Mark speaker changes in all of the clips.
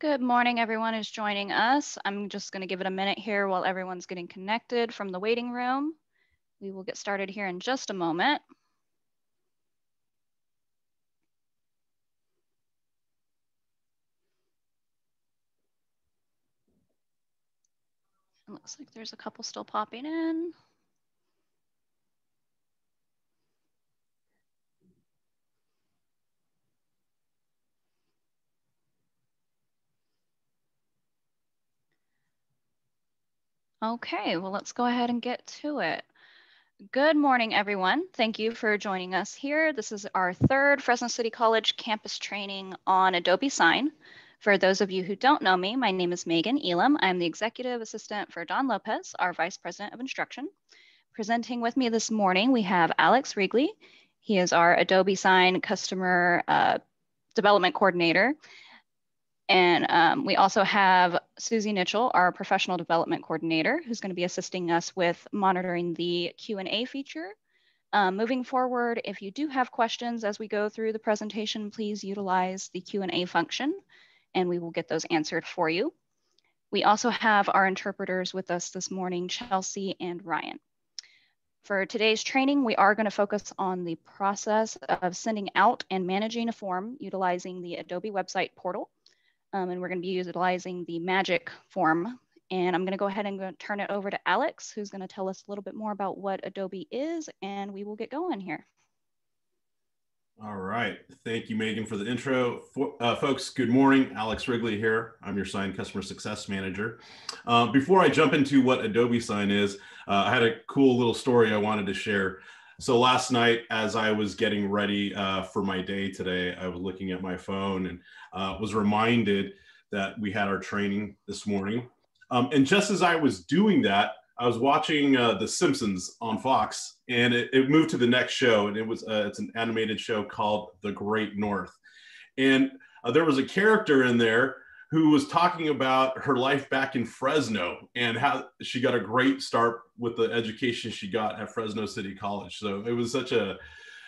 Speaker 1: Good morning, everyone who's joining us. I'm just going to give it a minute here while everyone's getting connected from the waiting room. We will get started here in just a moment. It looks like there's a couple still popping in. Okay, well, let's go ahead and get to it. Good morning, everyone. Thank you for joining us here. This is our third Fresno City College campus training on Adobe Sign. For those of you who don't know me, my name is Megan Elam. I'm the executive assistant for Don Lopez, our vice president of instruction. Presenting with me this morning, we have Alex Wrigley. He is our Adobe Sign customer uh, development coordinator. And um, we also have Susie Nitchell, our professional development coordinator, who's going to be assisting us with monitoring the Q&A feature. Um, moving forward, if you do have questions as we go through the presentation, please utilize the Q&A function and we will get those answered for you. We also have our interpreters with us this morning, Chelsea and Ryan. For today's training, we are going to focus on the process of sending out and managing a form utilizing the Adobe website portal. Um, and we're going to be utilizing the magic form. And I'm going to go ahead and go turn it over to Alex, who's going to tell us a little bit more about what Adobe is, and we will get going here.
Speaker 2: All right. Thank you, Megan, for the intro. For, uh, folks, good morning. Alex Wrigley here. I'm your Sign Customer Success Manager. Uh, before I jump into what Adobe Sign is, uh, I had a cool little story I wanted to share. So last night, as I was getting ready uh, for my day today, I was looking at my phone and uh, was reminded that we had our training this morning. Um, and just as I was doing that, I was watching uh, The Simpsons on Fox, and it, it, moved to the next show, and it was uh, it's an animated show called The Great North, and uh, there was a character in there who was talking about her life back in Fresno and how she got a great start with the education she got at Fresno City College. So it was such a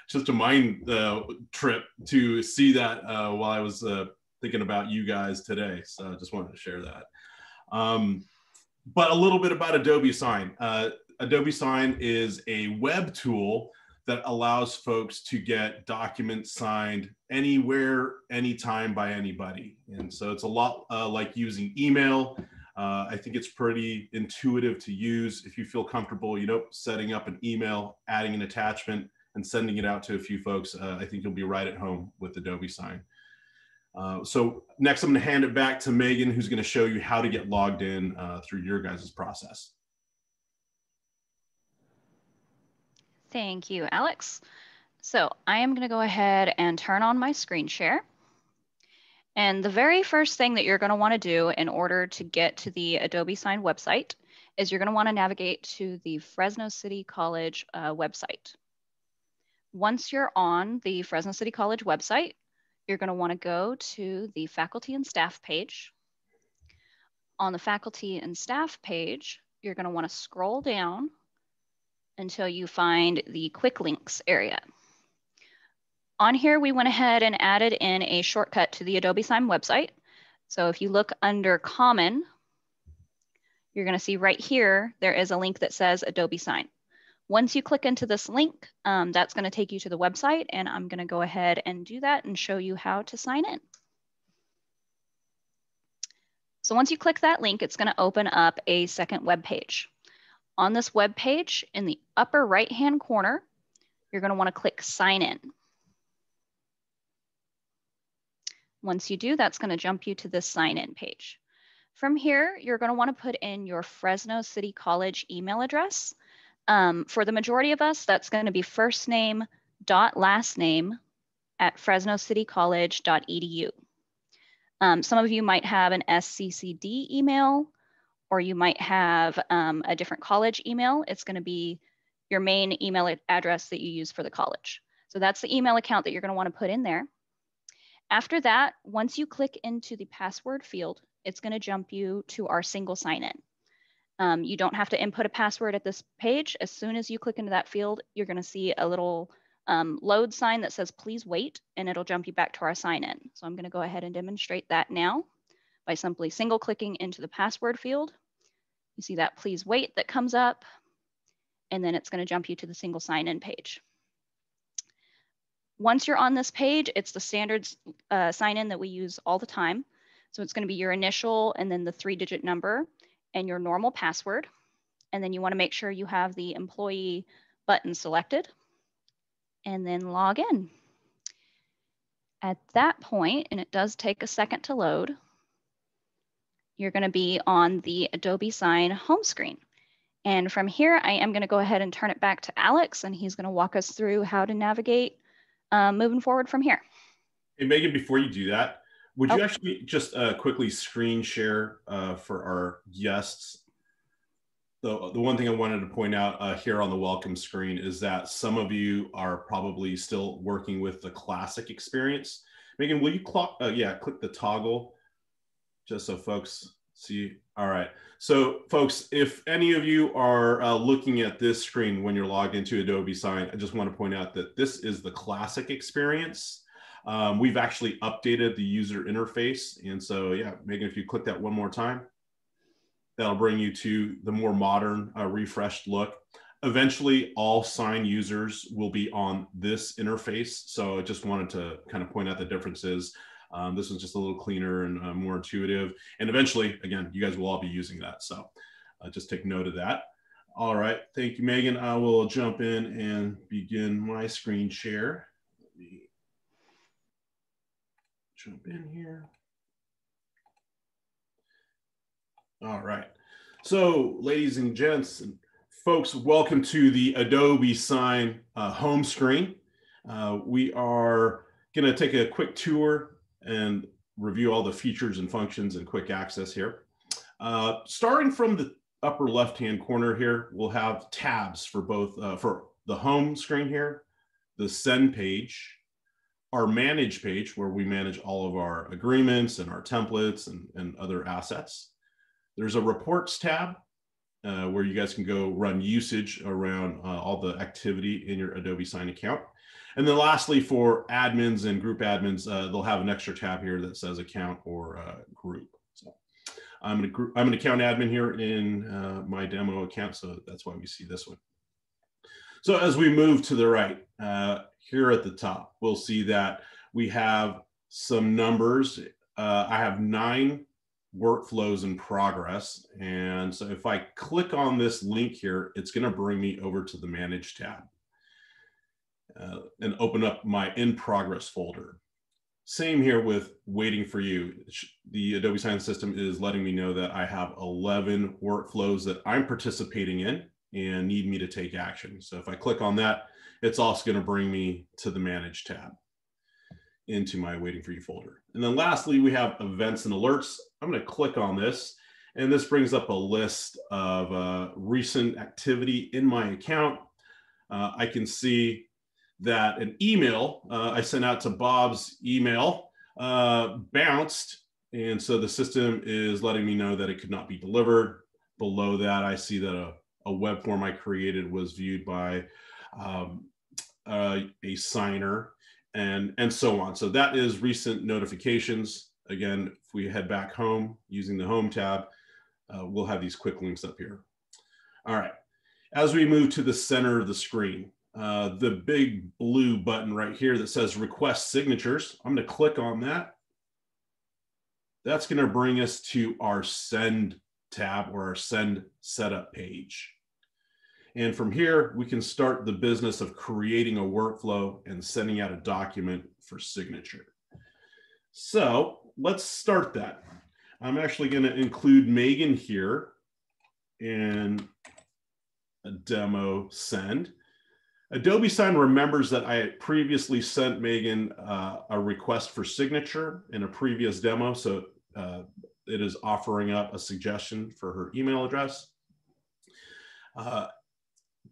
Speaker 2: just a mind uh, trip to see that uh, while I was uh, thinking about you guys today. So I just wanted to share that. Um, but a little bit about Adobe Sign. Uh, Adobe Sign is a web tool that allows folks to get documents signed anywhere, anytime by anybody. And so it's a lot uh, like using email. Uh, I think it's pretty intuitive to use. If you feel comfortable, you know, setting up an email, adding an attachment, and sending it out to a few folks, uh, I think you'll be right at home with Adobe Sign. Uh, so next, I'm going to hand it back to Megan, who's going to show you how to get logged in uh, through your guys' process.
Speaker 1: Thank you, Alex. So I am going to go ahead and turn on my screen share. And the very first thing that you're going to want to do in order to get to the Adobe Sign website is you're going to want to navigate to the Fresno City College uh, website. Once you're on the Fresno City College website, you're going to want to go to the faculty and staff page. On the faculty and staff page, you're going to want to scroll down until you find the quick links area. On here, we went ahead and added in a shortcut to the Adobe Sign website. So if you look under common, you're gonna see right here, there is a link that says Adobe Sign. Once you click into this link, um, that's gonna take you to the website and I'm gonna go ahead and do that and show you how to sign in. So once you click that link, it's gonna open up a second web page. On this web page, in the upper right-hand corner, you're going to want to click Sign In. Once you do, that's going to jump you to the Sign In page. From here, you're going to want to put in your Fresno City College email address. Um, for the majority of us, that's going to be first name dot last name at fresnocitycollege.edu. Um, some of you might have an SCCCD email or you might have um, a different college email. It's going to be your main email address that you use for the college. So that's the email account that you're going to want to put in there. After that, once you click into the password field, it's going to jump you to our single sign-in. Um, you don't have to input a password at this page. As soon as you click into that field, you're going to see a little um, load sign that says please wait, and it'll jump you back to our sign-in. So I'm going to go ahead and demonstrate that now. by simply single clicking into the password field. You see that please wait that comes up, and then it's gonna jump you to the single sign-in page. Once you're on this page, it's the standard uh, sign-in that we use all the time. So it's gonna be your initial and then the three digit number and your normal password. And then you wanna make sure you have the employee button selected and then log in. At that point, and it does take a second to load, you're gonna be on the Adobe Sign home screen. And from here, I am gonna go ahead and turn it back to Alex and he's gonna walk us through how to navigate um, moving forward from here.
Speaker 2: Hey, Megan, before you do that, would you oh. actually just uh, quickly screen share uh, for our guests? The, the one thing I wanted to point out uh, here on the welcome screen is that some of you are probably still working with the classic experience. Megan, will you clock, uh, yeah, click the toggle just so folks see. All right. So folks, if any of you are uh, looking at this screen when you're logged into Adobe Sign, I just want to point out that this is the classic experience. Um, we've actually updated the user interface. And so, yeah, Megan, if you click that one more time, that'll bring you to the more modern, uh, refreshed look. Eventually, all sign users will be on this interface. So I just wanted to kind of point out the differences. Um, this is just a little cleaner and uh, more intuitive. And eventually, again, you guys will all be using that. So uh, just take note of that. All right, thank you, Megan. I will jump in and begin my screen share. Let me jump in here. All right. So, ladies and gents, and folks, welcome to the Adobe Sign uh, home screen. Uh, we are going to take a quick tour and review all the features and functions and quick access here. Uh, starting from the upper left-hand corner here, we'll have tabs for both, uh, for the home screen here, the send page, our manage page where we manage all of our agreements and our templates and, and other assets. There's a reports tab uh, where you guys can go run usage around uh, all the activity in your Adobe Sign account. And then lastly, for admins and group admins, uh, they'll have an extra tab here that says account or uh, group. So I'm an, I'm an account admin here in uh, my demo account, so that's why we see this one. So as we move to the right, uh, here at the top, we'll see that we have some numbers. I have nine workflows in progress. And so if I click on this link here, it's going to bring me over to the Manage tab uh, and open up my in progress folder. Same here with waiting for you. The Adobe Sign system is letting me know that I have 11 workflows that I'm participating in and need me to take action. So if I click on that, it's also going to bring me to the Manage tab into my waiting for you folder. And then lastly, we have events and alerts. I'm going to click on this and this brings up a list of uh, recent activity in my account. Uh, I can see that an email uh, I sent out to Bob's email uh, bounced. And so the system is letting me know that it could not be delivered. Below that, I see that a, a web form I created was viewed by um, uh, a signer and, and so on. So that is recent notifications. Again, if we head back home using the home tab, uh, we'll have these quick links up here. All right, as we move to the center of the screen, uh, the big blue button right here that says request signatures. I'm going to click on that. That's going to bring us to our send tab or our send setup page. And from here, we can start the business of creating a workflow and sending out a document for signature. So let's start that. I'm actually going to include Megan here in a demo send. Adobe Sign remembers that I previously sent Megan uh, a request for signature in a previous demo. So uh, it is offering up a suggestion for her email address. Uh,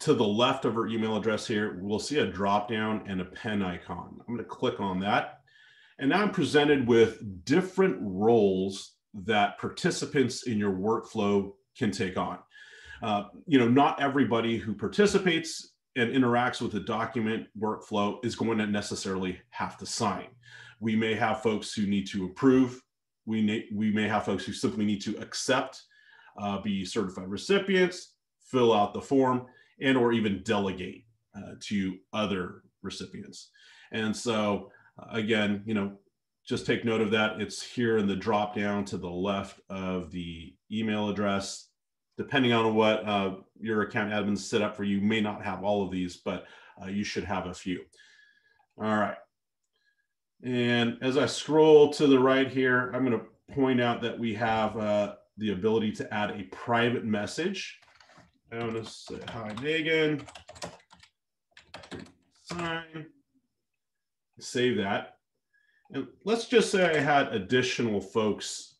Speaker 2: to the left of her email address here, we'll see a drop down and a pen icon. I'm going to click on that. And now I'm presented with different roles that participants in your workflow can take on. Uh, you know, not everybody who participates and interacts with the document workflow is going to necessarily have to sign. We may have folks who need to approve we, may, we may have folks who simply need to accept, uh, be certified recipients, fill out the form, and or even delegate uh, to other recipients. And so uh, again, you know, just take note of that. It's here in the drop down to the left of the email address. Depending on what uh, your account admin set up for you, may not have all of these, but uh, you should have a few. All right. And as I scroll to the right here, I'm going to point out that we have uh, the ability to add a private message. I want to say, hi, Megan. Sign. Save that. And let's just say I had additional folks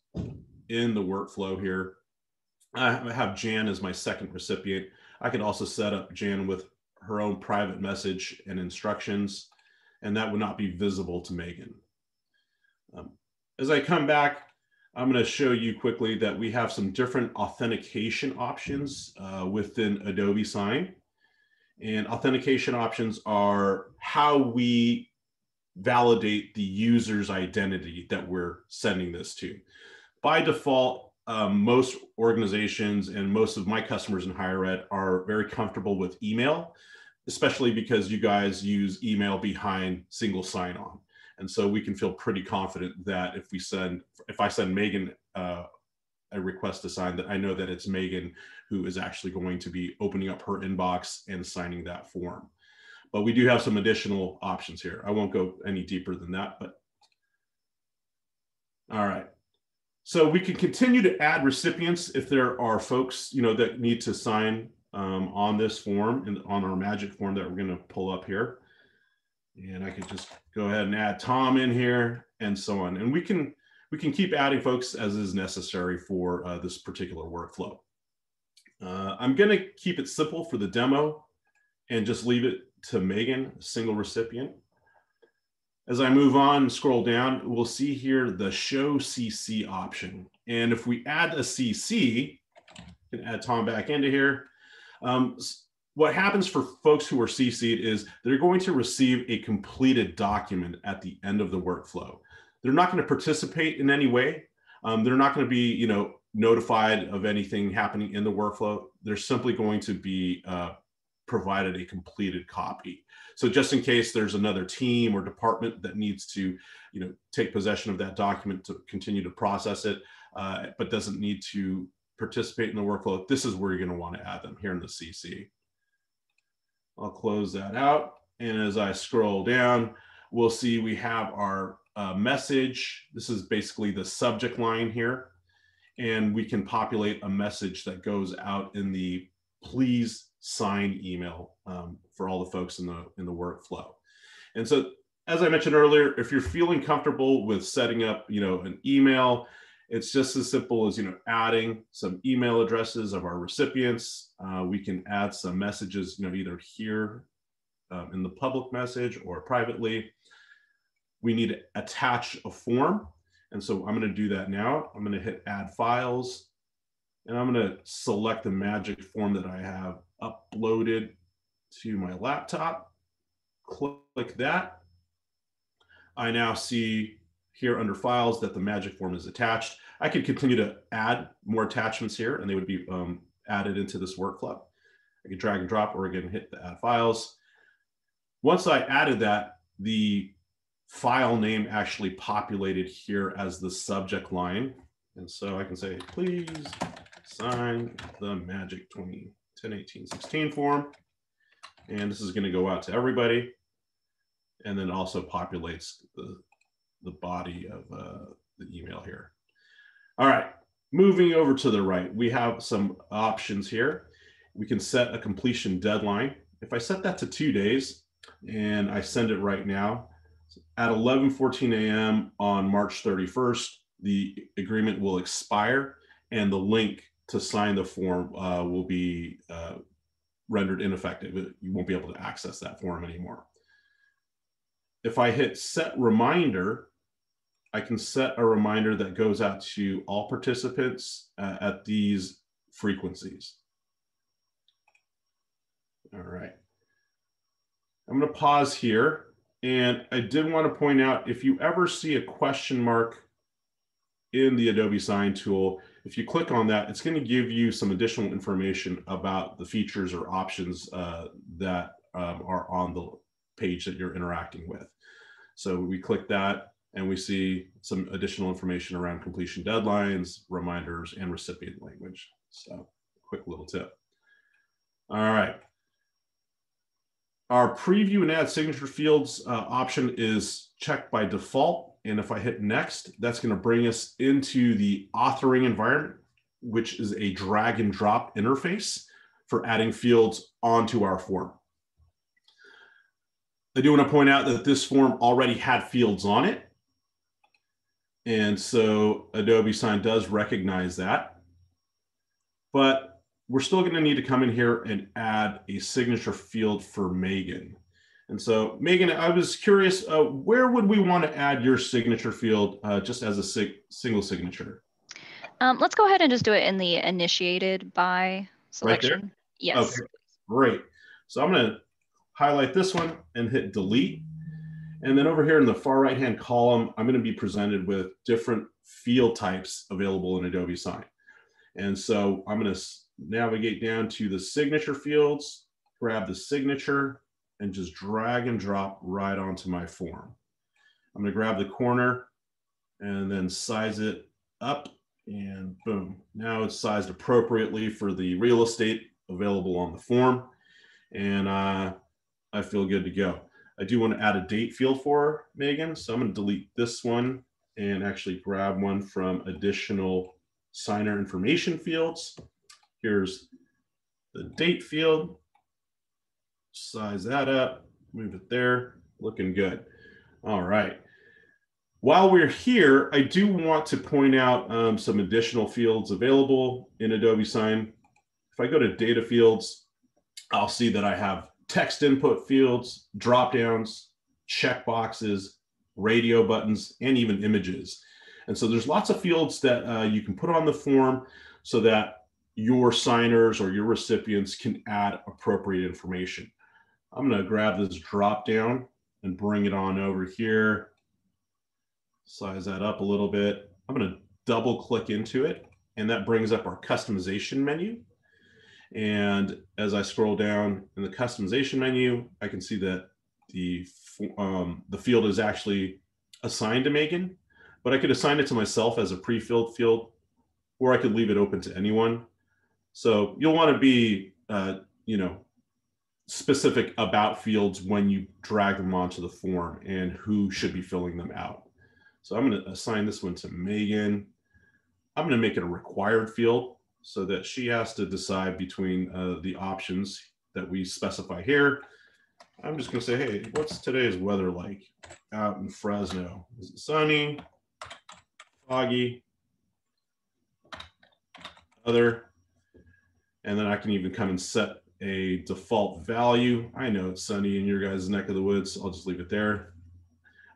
Speaker 2: in the workflow here. I have Jan as my second recipient. I could also set up Jan with her own private message and instructions, and that would not be visible to Megan. Um, as I come back, I'm going to show you quickly that we have some different authentication options uh, within Adobe Sign. And authentication options are how we validate the user's identity that we're sending this to. By default, um, most organizations and most of my customers in higher ed are very comfortable with email, especially because you guys use email behind single sign-on. And so we can feel pretty confident that if we send, if I send Megan uh, a request to sign, that I know that it's Megan who is actually going to be opening up her inbox and signing that form. But we do have some additional options here. I won't go any deeper than that, but all right. So we can continue to add recipients if there are folks, you know, that need to sign um, on this form and on our magic form that we're going to pull up here. And I could just go ahead and add Tom in here and so on. And we can we can keep adding folks as is necessary for uh, this particular workflow. Uh, I'm going to keep it simple for the demo and just leave it to Megan, single recipient. As I move on scroll down, we'll see here the show CC option. And if we add a CC, can add Tom back into here. Um, what happens for folks who are CC'd is they're going to receive a completed document at the end of the workflow. They're not going to participate in any way. Um, they're not going to be, you know, notified of anything happening in the workflow. They're simply going to be uh, provided a completed copy. So just in case there's another team or department that needs to, you know, take possession of that document to continue to process it, uh, but doesn't need to participate in the workflow, this is where you're going to want to add them here in the CC. I'll close that out. And as I scroll down, we'll see we have our uh, message. This is basically the subject line here. And we can populate a message that goes out in the please sign email um, for all the folks in the in the workflow. And so, as I mentioned earlier, if you're feeling comfortable with setting up, you know, an email, it's just as simple as you know adding some email addresses of our recipients. Uh, we can add some messages, you know, either here um, in the public message or privately. We need to attach a form. And so I'm going to do that now. I'm going to hit add files and I'm going to select the magic form that I have uploaded to my laptop. Click that. I now see here under files that the magic form is attached. I could continue to add more attachments here and they would be um, added into this workflow. I could drag and drop or again hit the add files. Once I added that, the file name actually populated here as the subject line. And so I can say, please sign the magic 20 10, 18, 16 form. And this is going to go out to everybody. And then also populates the, the body of uh, the email here. All right, moving over to the right, we have some options here. We can set a completion deadline. If I set that to two days and I send it right now, at 11:14 a.m. on March 31st, the agreement will expire and the link to sign the form uh, will be uh, rendered ineffective. You won't be able to access that form anymore. If I hit set reminder, I can set a reminder that goes out to all participants uh, at these frequencies. All right. I'm going to pause here. And I did want to point out if you ever see a question mark in the Adobe Sign tool, if you click on that, it's going to give you some additional information about the features or options uh, that um, are on the page that you're interacting with. So we click that and we see some additional information around completion deadlines, reminders, and recipient language. So quick little tip. All right. Our preview and add signature fields uh, option is checked by default. And if I hit next, that's going to bring us into the authoring environment, which is a drag and drop interface for adding fields onto our form. I do want to point out that this form already had fields on it. And so Adobe Sign does recognize that. But we're still going to need to come in here and add a signature field for Megan. And so, Megan, I was curious, uh, where would we want to add your signature field uh, just as a sig single signature?
Speaker 1: Um, let's go ahead and just do it in the initiated by selection. Right yes.
Speaker 2: Okay, great. So I'm going to highlight this one and hit delete. And then over here in the far right-hand column, I'm going to be presented with different field types available in Adobe Sign. And so I'm going to navigate down to the signature fields, grab the signature, and just drag and drop right onto my form. I'm going to grab the corner and then size it up and boom. Now it's sized appropriately for the real estate available on the form. And uh, I feel good to go. I do want to add a date field for Megan. So I'm going to delete this one and actually grab one from additional signer information fields. Here's the date field. Size that up, move it there, looking good. All right. While we're here, I do want to point out um, some additional fields available in Adobe Sign. If I go to data fields, I'll see that I have text input fields, drop downs, check boxes, radio buttons, and even images. And so there's lots of fields that uh, you can put on the form so that your signers or your recipients can add appropriate information. I'm going to grab this drop down and bring it on over here. Size that up a little bit. I'm going to double click into it and that brings up our customization menu. And as I scroll down in the customization menu, I can see that the, um, the field is actually assigned to Megan, but I could assign it to myself as a pre-filled field, or I could leave it open to anyone. So you'll want to be, uh, you know, specific about fields when you drag them onto the form and who should be filling them out. So I'm going to assign this one to Megan. I'm going to make it a required field so that she has to decide between uh, the options that we specify here. I'm just gonna say, hey, what's today's weather like out in Fresno? Is it sunny, foggy, other? And then I can even come and set a default value. I know it's sunny in your guys' neck of the woods. so I'll just leave it there.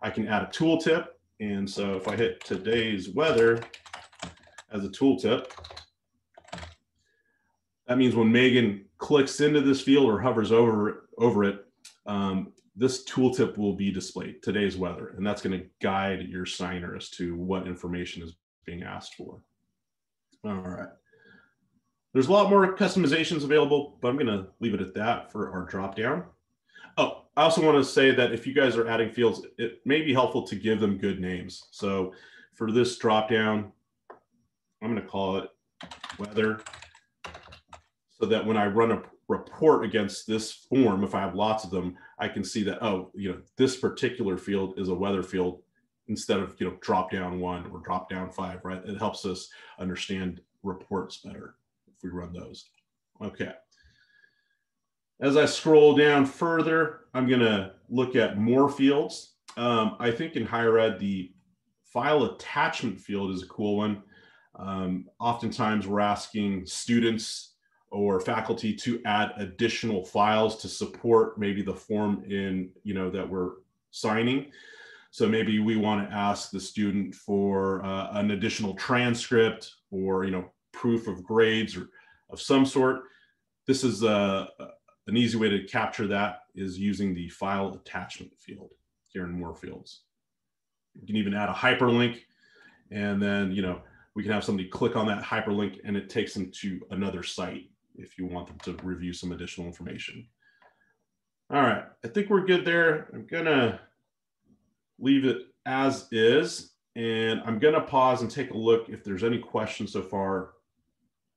Speaker 2: I can add a tooltip. And so if I hit today's weather as a tooltip, that means when Megan clicks into this field or hovers over, over it, um, this tooltip will be displayed, today's weather, and that's gonna guide your signer as to what information is being asked for. All right. There's a lot more customizations available, but I'm gonna leave it at that for our dropdown. Oh, I also wanna say that if you guys are adding fields, it may be helpful to give them good names. So for this dropdown, I'm gonna call it weather so that when I run a report against this form, if I have lots of them, I can see that, oh, you know, this particular field is a weather field instead of, you know, drop down one or drop down five, right? It helps us understand reports better if we run those. Okay. As I scroll down further, I'm going to look at more fields. Um, I think in higher ed, the file attachment field is a cool one. Um, oftentimes we're asking students or faculty to add additional files to support maybe the form in, you know, that we're signing. So maybe we want to ask the student for uh, an additional transcript or, you know, proof of grades or of some sort. This is a, uh, an easy way to capture that is using the file attachment field here in more fields. You can even add a hyperlink And then, you know, we can have somebody click on that hyperlink and it takes them to another site if you want them to review some additional information. All right, I think we're good there. I'm gonna leave it as is, and I'm gonna pause and take a look if there's any questions so far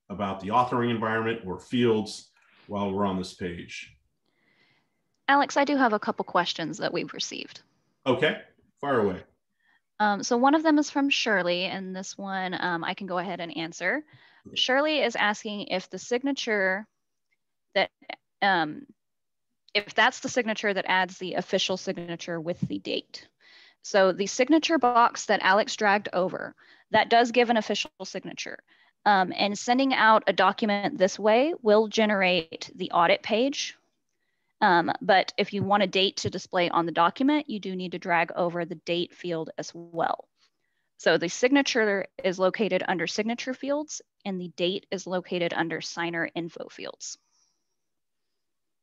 Speaker 2: about the authoring environment or fields while we're on this page.
Speaker 1: Alex, I do have a couple questions that we've received.
Speaker 2: Okay, fire away.
Speaker 1: Um, so one of them is from Shirley, and this one um, I can go ahead and answer. Shirley is asking if the signature that, um, if that's the signature that adds the official signature with the date. So the signature box that Alex dragged over, that does give an official signature. Um, and sending out a document this way will generate the audit page. Um, but if you want a date to display on the document, you do need to drag over the date field as well. So the signature is located under signature fields and the date is located under signer info fields.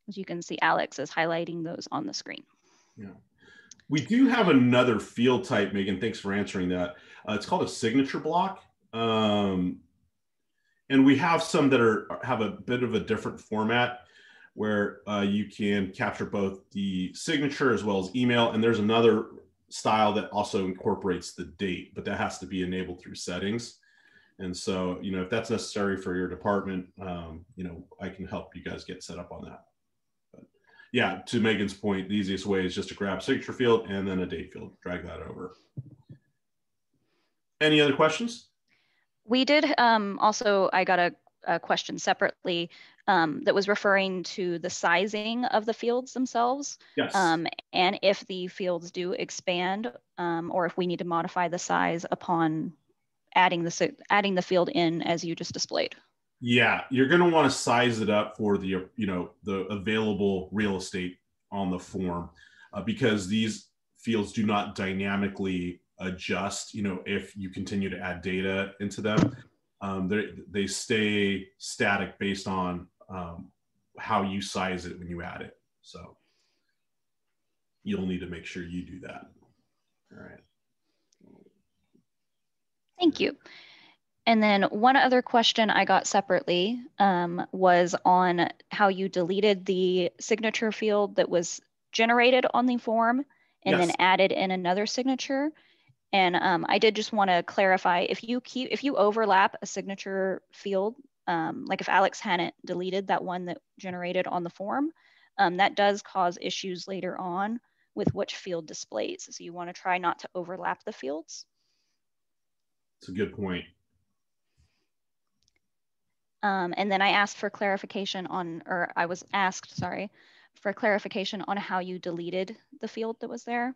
Speaker 1: As you can see, Alex is highlighting those on the screen.
Speaker 2: Yeah. We do have another field type, Megan. Thanks for answering that. Uh, it's called a signature block. Um, and we have some that are have a bit of a different format where uh, you can capture both the signature as well as email. And there's another style that also incorporates the date, but that has to be enabled through settings. And so, you know, if that's necessary for your department, um, you know, I can help you guys get set up on that. But yeah, to Megan's point, the easiest way is just to grab signature field and then a date field, drag that over. Any other questions?
Speaker 1: We did um, also, I got a, a question separately um, that was referring to the sizing of the fields themselves.
Speaker 2: Yes.
Speaker 1: Um, and if the fields do expand um, or if we need to modify the size upon adding the, adding the field in as you just displayed.
Speaker 2: Yeah, you're going to want to size it up for the, you know, the available real estate on the form uh, because these fields do not dynamically adjust, you know, if you continue to add data into them. Um, they stay static based on um, how you size it when you add it. So you'll need to make sure you do that. All right.
Speaker 1: Thank you. And then one other question I got separately um, was on how you deleted the signature field that was generated on the form and yes. then added in another signature. And um, I did just want to clarify if you keep if you overlap a signature field um, like if Alex hadn't deleted that one that generated on the form, um, that does cause issues later on with which field displays. So you want to try not to overlap the fields.
Speaker 2: It's a good point.
Speaker 1: Um, and then I asked for clarification on, or I was asked, sorry, for clarification on how you deleted the field that was there.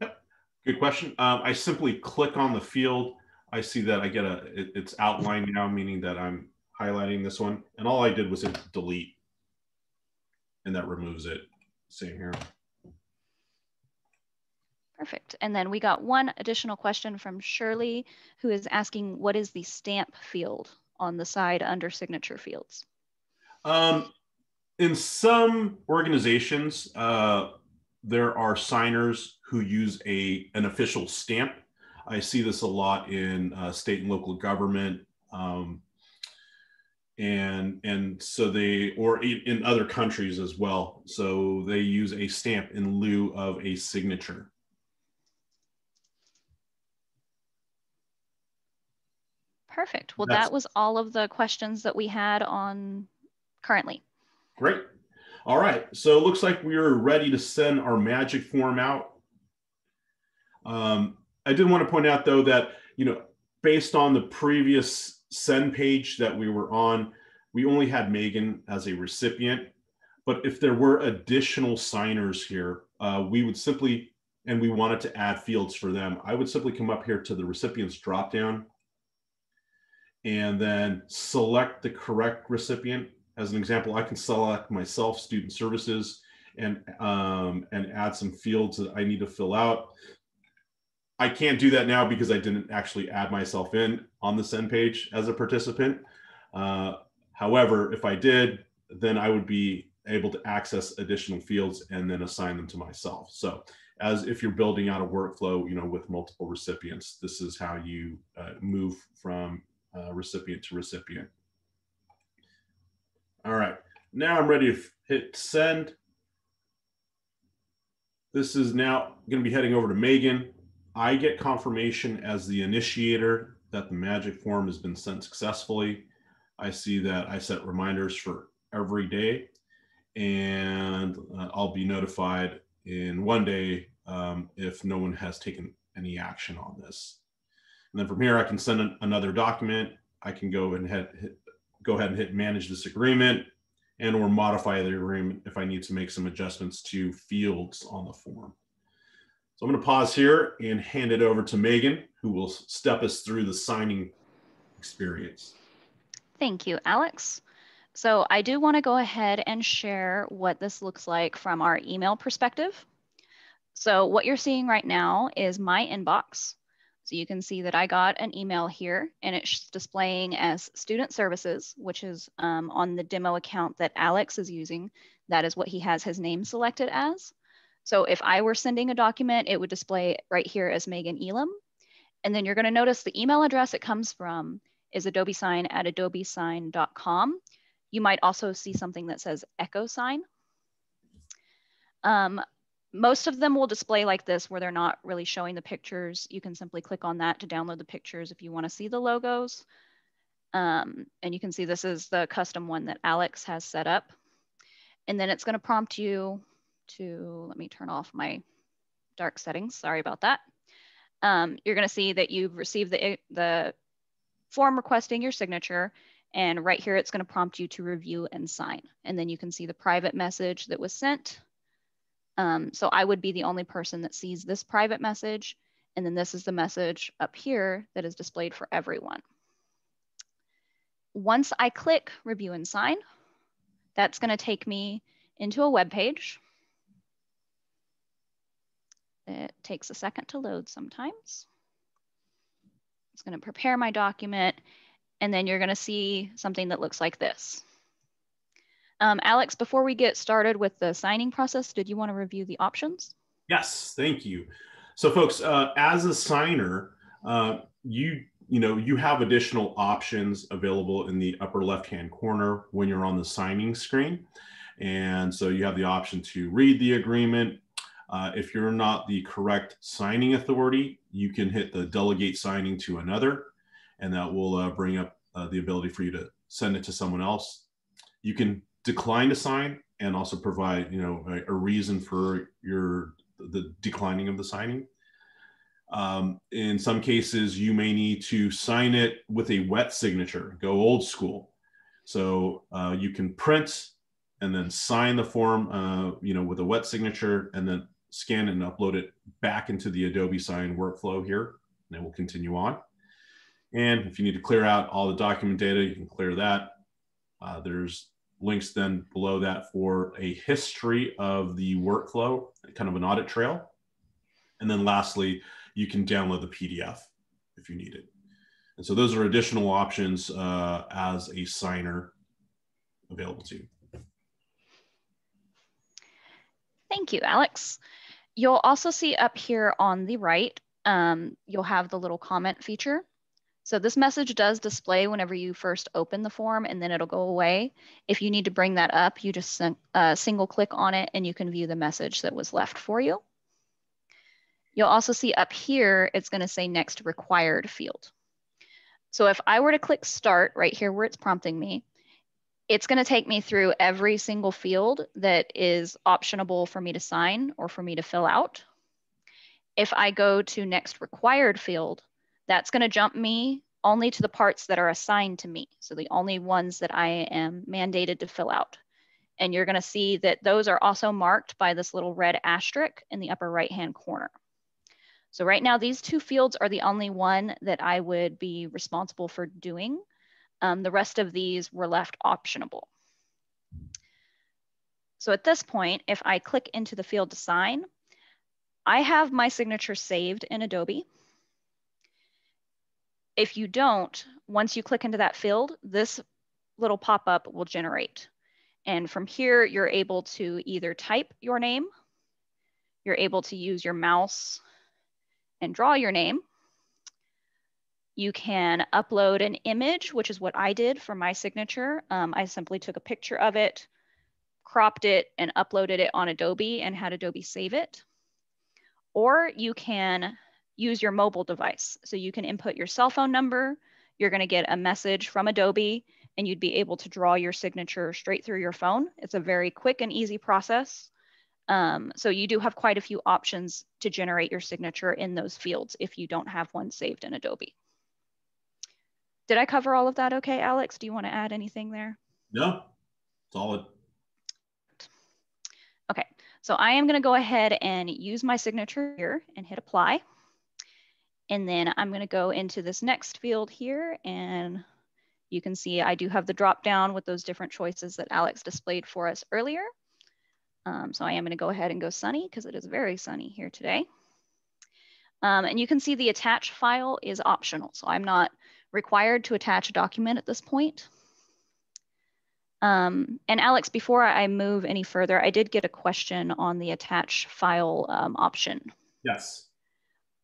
Speaker 2: Yep. Good question. Um, I simply click on the field. I see that I get a, it, it's outlined now, meaning that I'm highlighting this one. And all I did was hit delete and that removes it. Same here.
Speaker 1: Perfect. And then we got one additional question from Shirley, who is asking, what is the stamp field on the side under signature fields?
Speaker 2: Um, in some organizations, uh, there are signers who use a, an official stamp. I see this a lot in uh, state and local government. Um, and and so they or in other countries as well. So they use a stamp in lieu of a signature.
Speaker 1: Perfect. Well That's, that was all of the questions that we had on currently.
Speaker 2: Great. All right. So it looks like we're ready to send our magic form out. Um, i did want to point out though that you know based on the previous send page that we were on, we only had Megan as a recipient. But if there were additional signers here, uh, we would simply, and we wanted to add fields for them, I would simply come up here to the recipients dropdown and then select the correct recipient. As an example, I can select myself, student services, and um, and add some fields that I need to fill out. I can't do that now because I didn't actually add myself in on the send page as a participant. Uh, however, if I did, then I would be able to access additional fields and then assign them to myself. So as if you're building out a workflow, you know, with multiple recipients. This is how you uh, move from uh, recipient to recipient. All right, now I'm ready to hit send. This is now going to be heading over to Megan. I get confirmation as the initiator that the magic form has been sent successfully. I see that I set reminders for every day and uh, I'll be notified in one day um, if no one has taken any action on this. And then from here, I can send an, another document. I can go and hit, hit, go ahead and hit manage this agreement and or modify the agreement if I need to make some adjustments to fields on the form. So I'm going to pause here and hand it over to Megan, who will step us through the signing experience.
Speaker 1: Thank you, Alex. So I do want to go ahead and share what this looks like from our email perspective. So what you're seeing right now is my inbox. So you can see that I got an email here and it's displaying as student services, which is um, on the demo account that Alex is using. That is what he has his name selected as. So if I were sending a document, it would display right here as Megan Elam. And then you're gonna notice the email address it comes from is adobesign at adobesign.com. You might also see something that says EchoSign. Um, most of them will display like this where they're not really showing the pictures. You can simply click on that to download the pictures if you want to see the logos. Um, and you can see this is the custom one that Alex has set up. And then it's going to prompt you to, let me turn off my dark settings. Sorry about that. Um, you're going to see that you've received the, the form requesting your signature. And right here, it's going to prompt you to review and sign. And then you can see the private message that was sent um, so I would be the only person that sees this private message. And then this is the message up here that is displayed for everyone. Once I click review and sign, that's gonna take me into a web page. It takes a second to load sometimes. It's gonna prepare my document and then you're gonna see something that looks like this. Um, Alex, before we get started with the signing process, did you want to review the options?
Speaker 2: Yes, thank you. So folks, uh, as a signer, uh, you you know you have additional options available in the upper left hand corner when you're on the signing screen. And so you have the option to read the agreement. Uh, if you're not the correct signing authority, you can hit the delegate signing to another, and that will uh, bring up uh, the ability for you to send it to someone else. You can decline to sign and also provide you know a, a reason for your the declining of the signing. Um, in some cases, you may need to sign it with a wet signature, go old school. So uh, you can print and then sign the form, uh, you know, with a wet signature and then scan and upload it back into the Adobe Sign workflow here. And we'll continue on. And if you need to clear out all the document data, you can clear that. Uh, there's links then below that for a history of the workflow, kind of an audit trail. And then lastly, you can download the PDF if you need it. And so those are additional options uh, as a signer available to you.
Speaker 1: Thank you, Alex. You'll also see up here on the right, um, you'll have the little comment feature. So this message does display whenever you first open the form and then it'll go away. If you need to bring that up, you just uh, single click on it and you can view the message that was left for you. You'll also see up here, it's gonna say next required field. So if I were to click start right here where it's prompting me, it's gonna take me through every single field that is optionable for me to sign or for me to fill out. If I go to next required field, that's going to jump me only to the parts that are assigned to me. So the only ones that I am mandated to fill out. And you're going to see that those are also marked by this little red asterisk in the upper right hand corner. So right now, these two fields are the only one that I would be responsible for doing. Um, the rest of these were left optionable. So at this point, if I click into the field to sign, I have my signature saved in Adobe. If you don't, once you click into that field, this little pop-up will generate. And from here, you're able to either type your name, you're able to use your mouse and draw your name. You can upload an image, which is what I did for my signature. Um, I simply took a picture of it, cropped it, and uploaded it on Adobe and had Adobe save it. Or you can use your mobile device. So you can input your cell phone number, you're gonna get a message from Adobe and you'd be able to draw your signature straight through your phone. It's a very quick and easy process. Um, so you do have quite a few options to generate your signature in those fields if you don't have one saved in Adobe. Did I cover all of that okay, Alex? Do you want to add anything there?
Speaker 2: No, solid.
Speaker 1: Okay, so I am going to go ahead and use my signature here and hit apply. And then I'm going to go into this next field here and you can see I do have the drop down with those different choices that Alex displayed for us earlier. Um, so I am going to go ahead and go sunny because it is very sunny here today. Um, and you can see the attach file is optional. So I'm not required to attach a document at this point. Um, and Alex, before I move any further, I did get a question on the attach file um, option.
Speaker 2: Yes.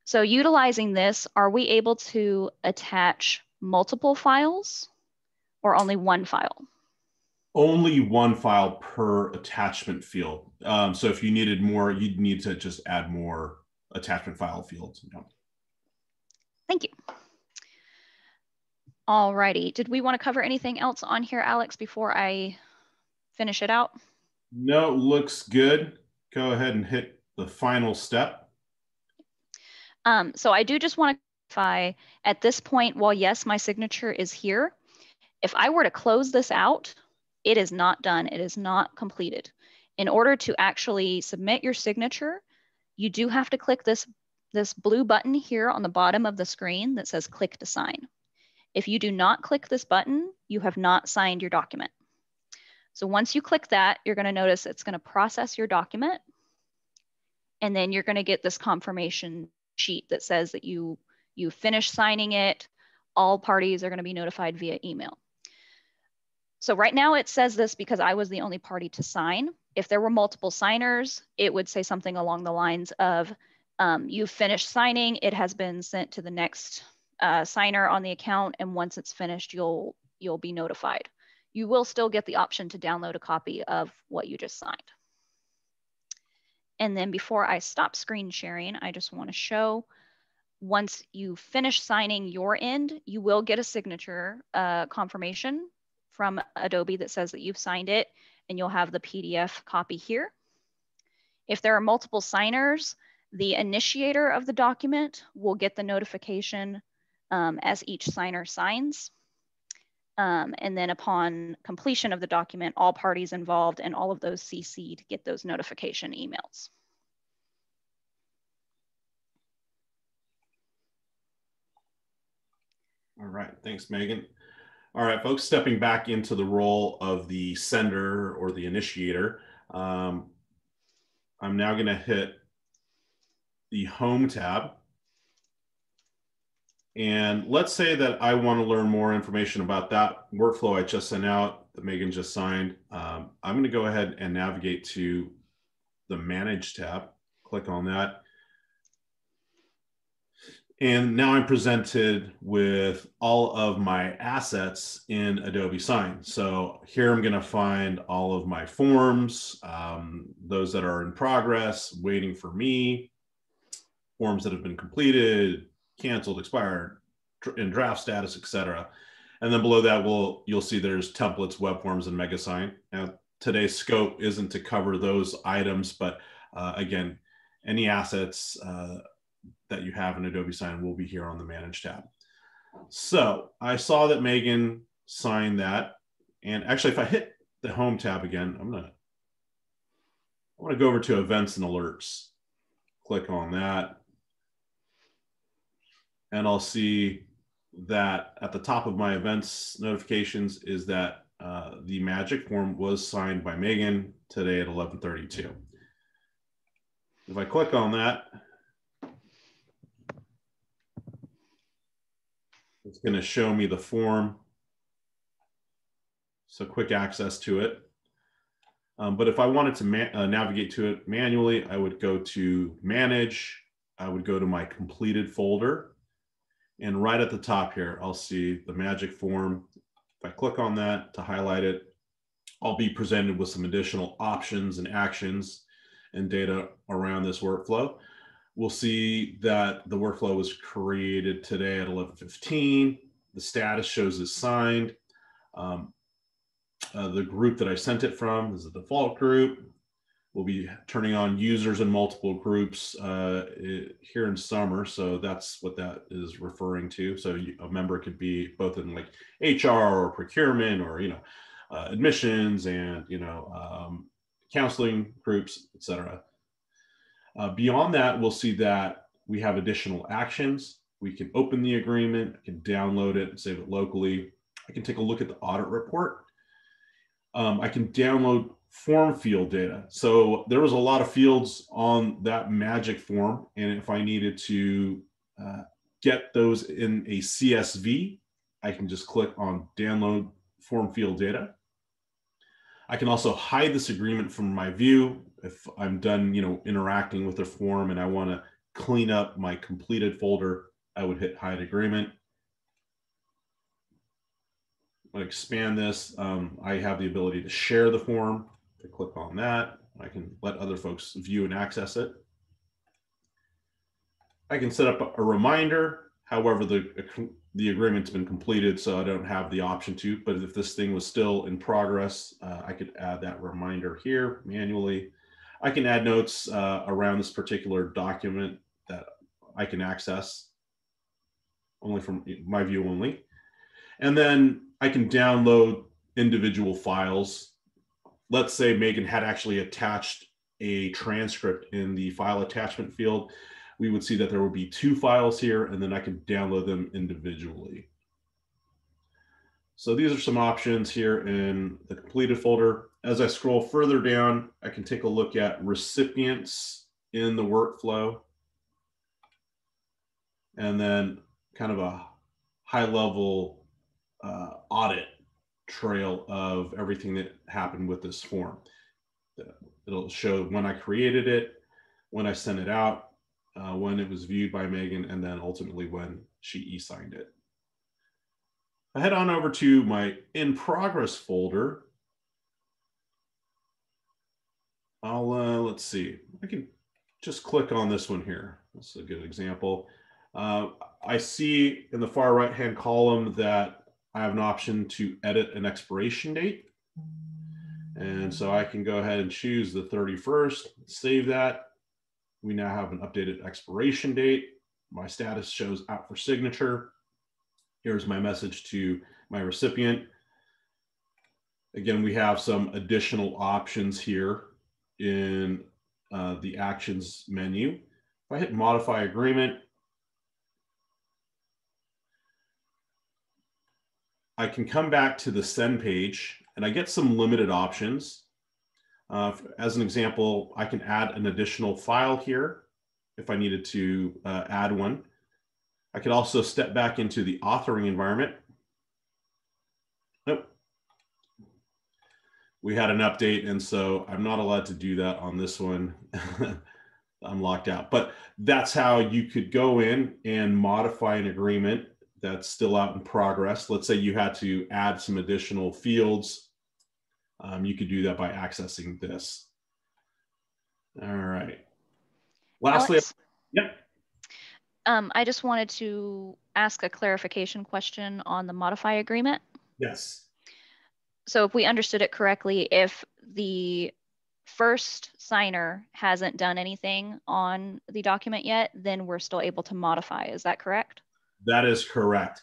Speaker 1: So utilizing this, are we able to attach multiple files or only one file?
Speaker 2: Only one file per attachment field. Um, so if you needed more, you'd need to just add more attachment file fields.
Speaker 1: Thank you. Alrighty, did we want to cover anything else on here, Alex, before I finish it out?
Speaker 2: No, looks good. Go ahead and hit the final step.
Speaker 1: Um, so I do just want to clarify at this point, while yes, my signature is here, if I were to close this out, it is not done. It is not completed. In order to actually submit your signature, you do have to click this, this blue button here on the bottom of the screen that says click to sign. If you do not click this button, you have not signed your document. So once you click that, you're gonna notice it's gonna process your document. And then you're gonna get this confirmation sheet that says that you, you finished signing it. All parties are gonna be notified via email. So right now it says this because I was the only party to sign. If there were multiple signers, it would say something along the lines of, um, you've finished signing, it has been sent to the next uh, signer on the account, and once it's finished, you'll you'll be notified. You will still get the option to download a copy of what you just signed. And then before I stop screen sharing, I just want to show once you finish signing your end, you will get a signature uh, confirmation from Adobe that says that you've signed it, and you'll have the PDF copy here. If there are multiple signers, the initiator of the document will get the notification um, as each signer signs. Um, and then upon completion of the document, all parties involved and all of those CC'd get those notification emails.
Speaker 2: All right, thanks, Megan. All right, folks, stepping back into the role of the sender or the initiator, um, I'm now gonna hit the home tab and let's say that I want to learn more information about that workflow I just sent out that Megan just signed. Um, I'm going to go ahead and navigate to the Manage tab, click on that. And now I'm presented with all of my assets in Adobe Sign. So here I'm going to find all of my forms, um, those that are in progress, waiting for me, forms that have been completed, canceled, expired, in draft status, etc. And then below that, we'll you'll see there's templates, web forms, and MegaSign. Now, today's scope isn't to cover those items, but uh, again, any assets uh, that you have in Adobe Sign will be here on the Manage tab. So I saw that Megan signed that. And actually, if I hit the Home tab again, I'm gonna I want to go over to Events and Alerts. Click on that and I'll see that at the top of my events notifications is that uh, the magic form was signed by Megan today at 1132. If I click on that, it's going to show me the form. So quick access to it. Um, but if I wanted to uh, navigate to it manually, I would go to manage, I would go to my completed folder. And right at the top here, I'll see the magic form. If I click on that to highlight it, I'll be presented with some additional options and actions and data around this workflow. We'll see that the workflow was created today at 11.15. The status shows is signed. Um, uh, the group that I sent it from is the default group. We'll be turning on users in multiple groups uh, here in summer. So that's what that is referring to. So you, a member could be both in like HR or procurement or, you know, uh, admissions and, you know, um, counseling groups, etc. Uh, beyond that, we'll see that we have additional actions. We can open the agreement, I can download it save it locally. I can take a look at the audit report. Um, I can download form field data. So there was a lot of fields on that magic form. And if I needed to uh, get those in a CSV, I can just click on download form field data. I can also hide this agreement from my view if I'm done, you know, interacting with the form and I want to clean up my completed folder, I would hit hide agreement. I expand this. Um, I have the ability to share the form. I click on that. I can let other folks view and access it. I can set up a reminder. However, the, the agreement's been completed, so I don't have the option to, but if this thing was still in progress, uh, I could add that reminder here manually. I can add notes uh, around this particular document that I can access only from my view only. And then I can download individual files. Let's say Megan had actually attached a transcript in the file attachment field. We would see that there would be two files here, and then I can download them individually. So these are some options here in the completed folder. As I scroll further down, I can take a look at recipients in the workflow. And then kind of a high level uh, audit trail of everything that happened with this form. It'll show when I created it, when I sent it out, uh, when it was viewed by Megan, and then ultimately when she e-signed it. I head on over to my in progress folder. I'll, uh, let's see, I can just click on this one here. That's a good example. Uh, I see in the far right hand column that I have an option to edit an expiration date. And so I can go ahead and choose the 31st, save that. We now have an updated expiration date. My status shows out for signature. Here's my message to my recipient. Again, we have some additional options here in uh, the actions menu. If I hit modify agreement, I can come back to the send page and I get some limited options. Uh, as an example, I can add an additional file here if I needed to uh, add one. I could also step back into the authoring environment. Nope. We had an update, and so I'm not allowed to do that on this one. I'm locked out. But that's how you could go in and modify an agreement that's still out in progress. Let's say you had to add some additional fields. Um, you could do that by accessing this. All right. Lastly,
Speaker 1: Alex,
Speaker 2: yeah.
Speaker 1: Um, I just wanted to ask a clarification question on the modify agreement.
Speaker 2: Yes.
Speaker 1: So if we understood it correctly, if the first signer hasn't done anything on the document yet, then we're still able to modify. Is that correct?
Speaker 2: That is correct.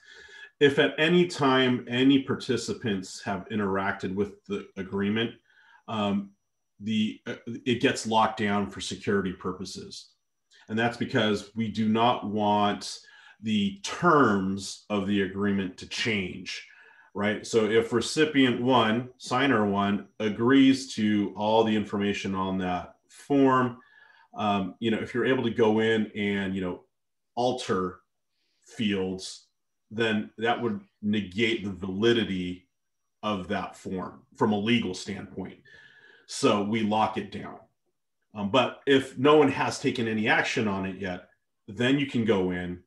Speaker 2: If at any time any participants have interacted with the agreement, um, the uh, it gets locked down for security purposes, and that's because we do not want the terms of the agreement to change right? So if recipient one, signer one, agrees to all the information on that form, um, you know, if you're able to go in and you know alter fields, then that would negate the validity of that form from a legal standpoint. So we lock it down. Um, but if no one has taken any action on it yet, then you can go in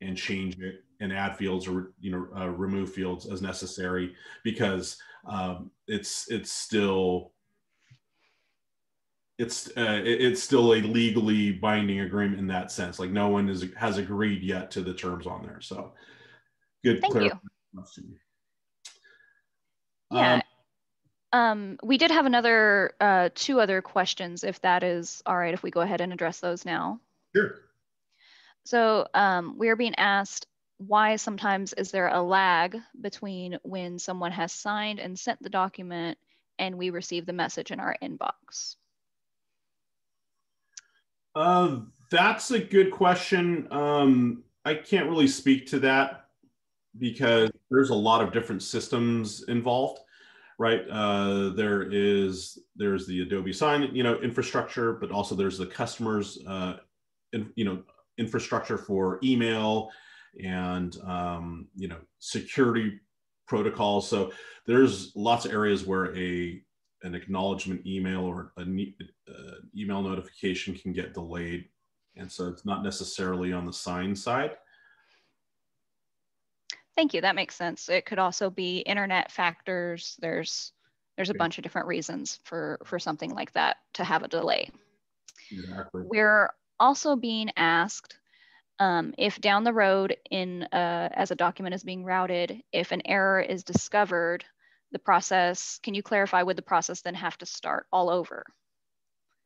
Speaker 2: and change it and add fields or you know uh, remove fields as necessary because um, it's it's still it's uh, it's still a legally binding agreement in that sense. Like no one is has agreed yet to the terms on there. So good.
Speaker 1: Thank you. Yeah. Um, um, we did have another uh, two other questions, if that is all right, if we go ahead and address those now.
Speaker 2: Sure.
Speaker 1: So um, we are being asked why sometimes is there a lag between when someone has signed and sent the document and we receive the message in our inbox?
Speaker 2: Uh, that's a good question. Um, I can't really speak to that because there's a lot of different systems involved, right? Uh, there is there's the Adobe Sign, you know, infrastructure, but also there's the customers, uh, in, you know, infrastructure for email and um, you know security protocols. So there's lots of areas where a an acknowledgement email or an uh, email notification can get delayed, and so it's not necessarily on the sign side.
Speaker 1: Thank you. That makes sense. It could also be internet factors. There's there's a bunch of different reasons for for something like that to have a delay.
Speaker 2: Exactly.
Speaker 1: We're also being asked um, if down the road in uh, as a document is being routed, if an error is discovered, the process, can you clarify, would the process then have to start all over?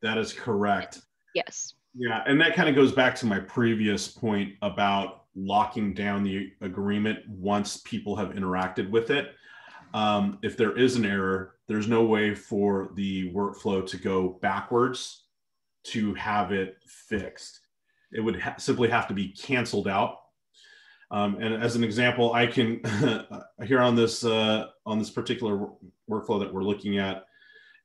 Speaker 2: That is correct.
Speaker 1: Yes.
Speaker 2: Yeah, and that kind of goes back to my previous point about locking down the agreement once people have interacted with it. Um, if there is an error, there's no way for the workflow to go backwards to have it fixed. It would ha- simply have to be canceled out. Um, and as an example, I can here on this uh, on this particular workflow that we're looking at,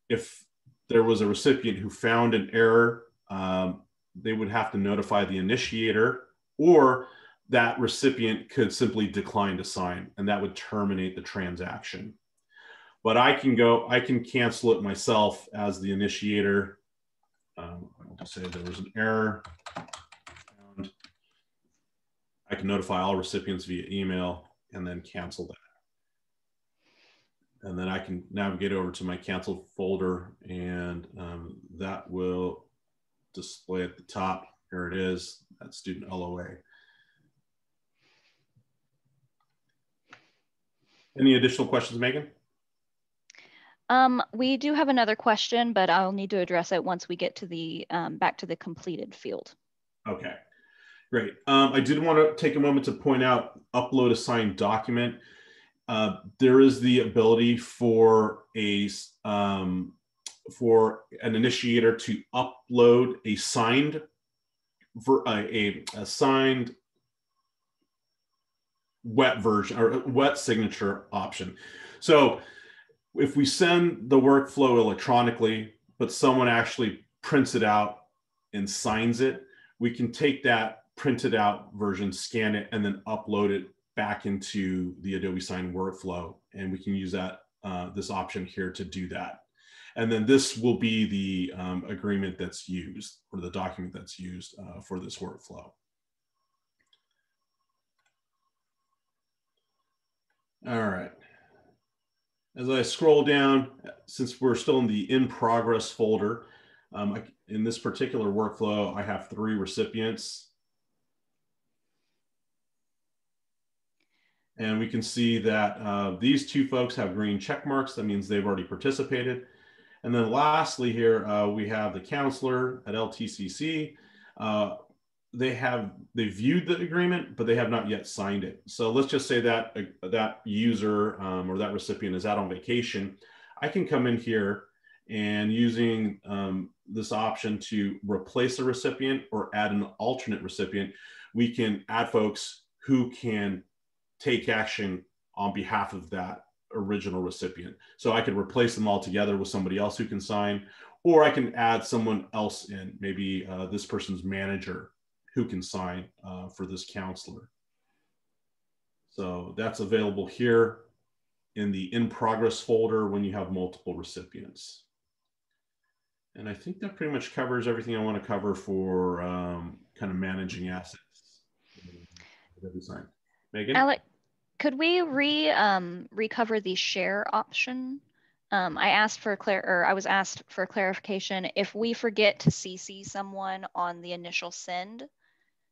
Speaker 2: if there was a recipient who found an error, um, they would have to notify the initiator, or that recipient could simply decline to sign, and that would terminate the transaction. But I can go, I can cancel it myself as the initiator um, I'll say there was an error. I can notify all recipients via email and then cancel that. And then I can navigate over to my canceled folder and um, that will display at the top. Here it is, that student LOA. Any additional questions, Megan?
Speaker 1: Um, we do have another question, but I'll need to address it once we get to the um, back to the completed field.
Speaker 2: Okay, great. Um, I did want to take a moment to point out upload a signed document. Uh, there is the ability for a um, for an initiator to upload a signed a, a signed wet version or wet signature option. So if we send the workflow electronically, but someone actually prints it out and signs it, we can take that printed out version, scan it, and then upload it back into the Adobe Sign workflow. And we can use that uh, this option here to do that. And then this will be the um, agreement that's used or the document that's used uh, for this workflow. All right. As I scroll down, since we're still in the in progress folder, um, I, in this particular workflow, I have three recipients. And we can see that uh, these two folks have green check marks. That means they've already participated. And then lastly here, uh, we have the counselor at LTCC. Uh, they have they viewed the agreement but they have not yet signed it so let's just say that uh, that user um, or that recipient is out on vacation i can come in here and using um, this option to replace a recipient or add an alternate recipient we can add folks who can take action on behalf of that original recipient so i could replace them all together with somebody else who can sign or i can add someone else in maybe uh, this person's manager who can sign uh, for this counselor. So that's available here in the in progress folder when you have multiple recipients. And I think that pretty much covers everything I want to cover for um, kind of managing assets. Megan?
Speaker 1: Alex, could we re um, recover the share option? Um, I asked for clar- or I was asked for clarification. If we forget to CC someone on the initial send,